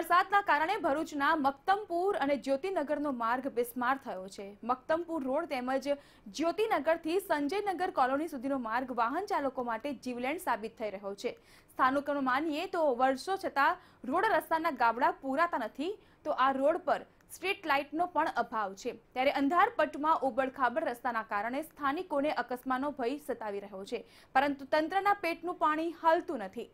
વરસાદના કારણે ભરૂચના મક્તમપુર અને જ્યોતિનગરનો માર્ગ બિસ્માર થયો છે. મક્તમપુર રોડ તેમજ જ્યોતિનગરથી સંજયનગર કોલોની સુધીનો માર્ગ વાહન ચાલકો માટે જીવલેણ સાબિત થઈ રહ્યો છે. સ્થાનિકોનું માનીએ તો વર્ષો છતાં રોડ રસ્તાના ગાબડા પૂરાતા નથી, તો આ રોડ પર સ્ટ્રીટ લાઇટનો પણ અભાવ છે. ત્યારે અંધારપટમાં ઉબડખાબડ રસ્તાના કારણે સ્થાનિકોને અકસ્માતનો ભય સતાવી રહ્યો છે. પરંતુ તંત્રના પેટનું પાણી હાલતું નથી.